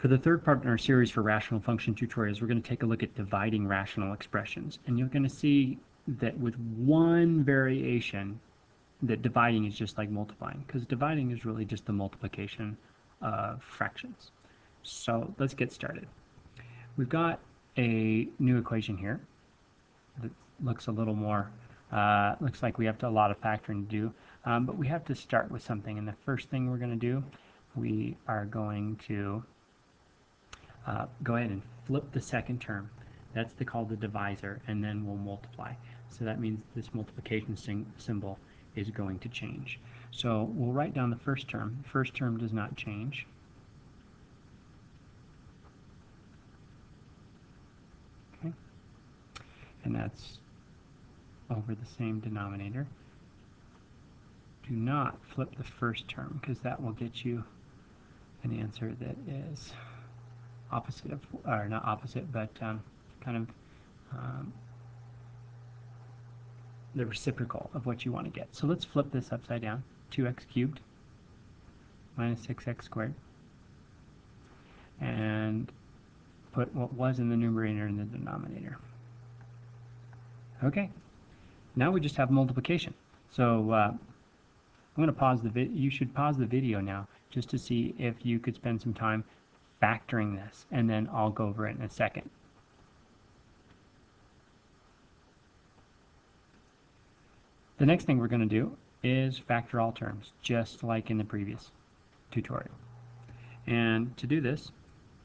For the third part in our series for rational function tutorials, we're going to take a look at dividing rational expressions. And you're going to see that with one variation, that dividing is just like multiplying, because dividing is really just the multiplication of fractions. So let's get started. We've got a new equation here that looks a little more, uh, looks like we have to, a lot of factoring to do, um, but we have to start with something. And the first thing we're going to do, we are going to uh, go ahead and flip the second term. That's the, called the divisor, and then we'll multiply. So that means this multiplication symbol is going to change. So we'll write down the first term. First term does not change. Okay. And that's over the same denominator. Do not flip the first term because that will get you an answer that is opposite of, or not opposite, but um, kind of um, the reciprocal of what you want to get. So let's flip this upside down. 2x cubed minus 6x squared. And put what was in the numerator in the denominator. Okay, now we just have multiplication. So uh, I'm going to pause the video. You should pause the video now just to see if you could spend some time factoring this, and then I'll go over it in a second. The next thing we're going to do is factor all terms, just like in the previous tutorial. And to do this,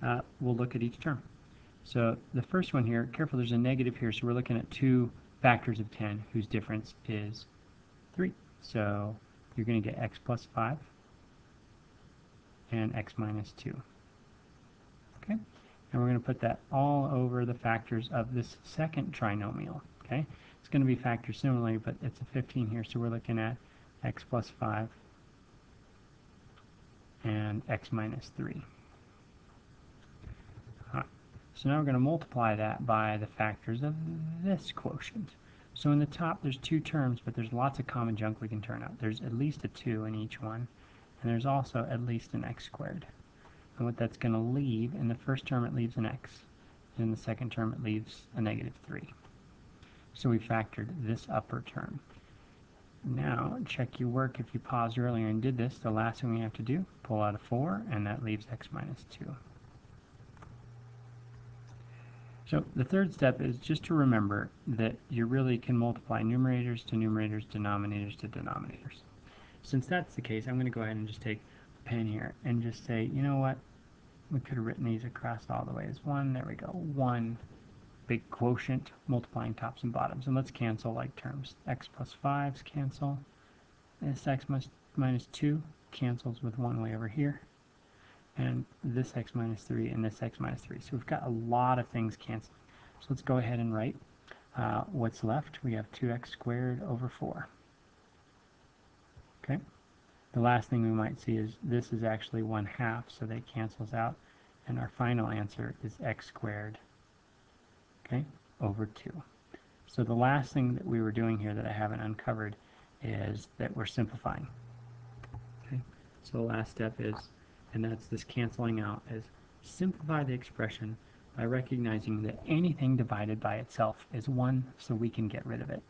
uh, we'll look at each term. So the first one here, careful, there's a negative here, so we're looking at two factors of 10 whose difference is 3. So you're going to get x plus 5 and x minus 2. Okay? And we're going to put that all over the factors of this second trinomial. Okay? It's going to be factored similarly, but it's a 15 here, so we're looking at x plus 5 and x minus 3. Right. So now we're going to multiply that by the factors of this quotient. So in the top there's two terms, but there's lots of common junk we can turn out. There's at least a 2 in each one, and there's also at least an x squared. And what that's going to leave, in the first term it leaves an x. In the second term it leaves a negative 3. So we factored this upper term. Now, check your work if you paused earlier and did this. The last thing we have to do, pull out a 4, and that leaves x minus 2. So the third step is just to remember that you really can multiply numerators to numerators, denominators to denominators. Since that's the case, I'm going to go ahead and just take pen here and just say, you know what, we could have written these across all the way as 1. There we go. 1 big quotient multiplying tops and bottoms. And let's cancel like terms. x plus 5's cancel. This x minus 2 cancels with 1 way over here. And this x minus 3 and this x minus 3. So we've got a lot of things canceling. So let's go ahead and write uh, what's left. We have 2x squared over 4. Okay. The last thing we might see is this is actually 1 half, so that cancels out. And our final answer is x squared, okay, over 2. So the last thing that we were doing here that I haven't uncovered is that we're simplifying. Okay, so the last step is, and that's this canceling out, is simplify the expression by recognizing that anything divided by itself is 1, so we can get rid of it.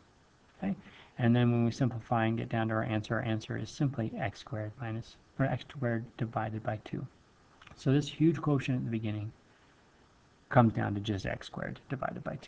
Okay, and then when we simplify and get down to our answer, our answer is simply x squared minus, or x squared divided by 2. So this huge quotient at the beginning comes down to just x squared divided by 2.